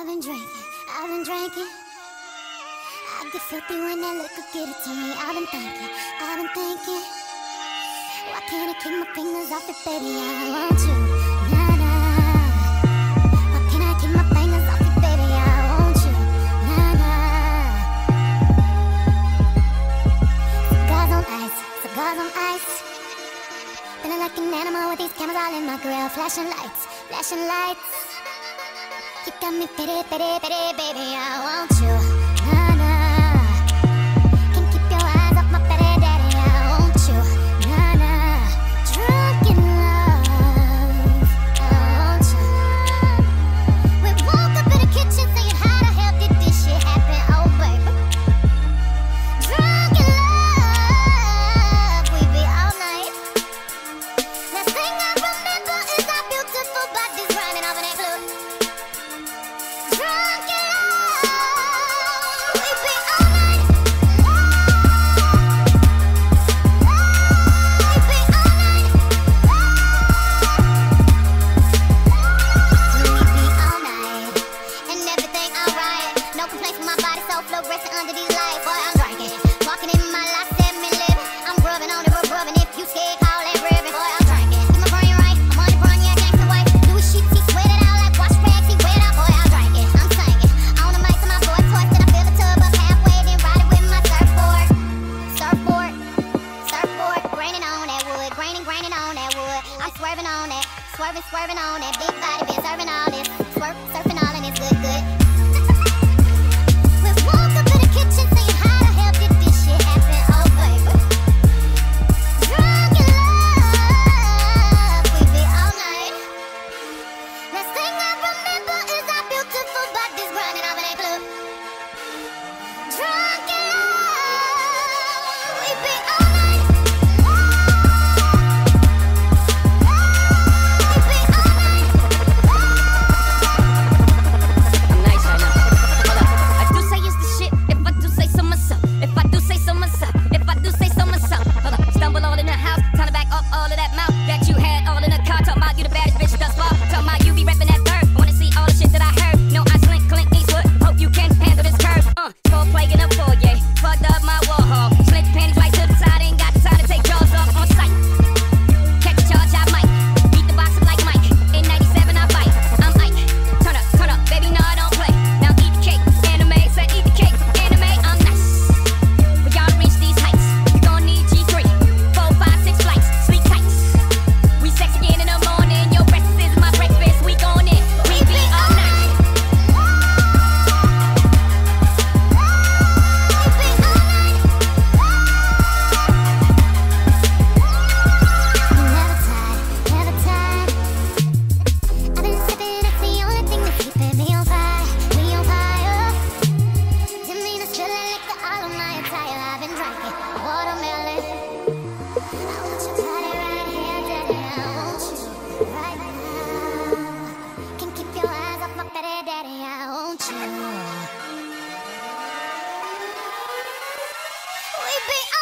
I've been drinking, I've been drinking. I get filthy when that liquor get it to me. I've been thinking, I've been thinking. Why can't I keep my fingers off it, baby? I want you. Nah, nah. Why can't I keep my fingers off it, baby? I want you. Nah, nah. Cigars on ice, cigars on ice. Feeling like an animal with these cameras all in my grill. Flashing lights, flashing lights got me pity, pity, pity, baby, I want you. under boy, I'm drinking. Walking in my seven. I'm on the rub. If you scared, call that boy, I'm drinking. My brain right, I'm on the yeah. Do shit, he sweat it out like wash rags, he out, boy, I'm drinking. I'm singing. On the mic to my boy, then I fill the tub up halfway, then ride it with my surfboard. Surfboard, surfboard, on that wood, on that wood. I'm swerving on that, swerving, swerving on that. Big body, been serving all this, swerving, surfing all be